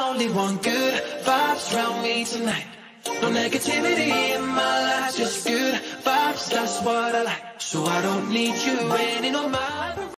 Only want good vibes around me tonight. No negativity in my life, just good vibes, that's what I like. So I don't need you any on my